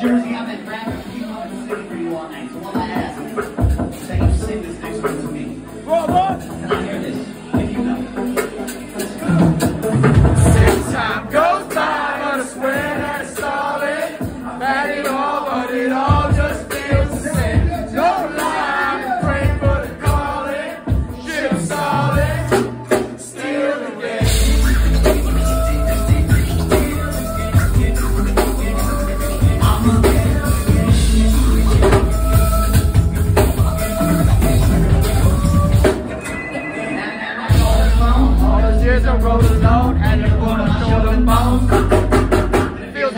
Jersey, I've been rapping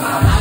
Mama.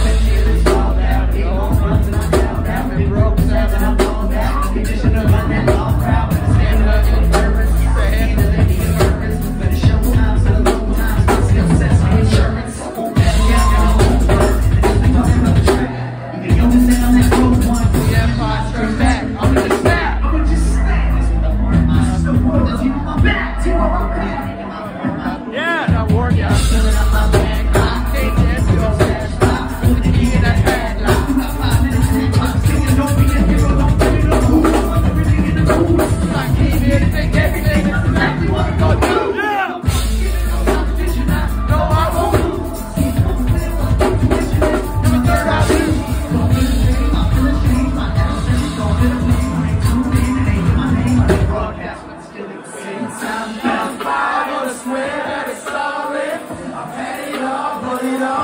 Marina.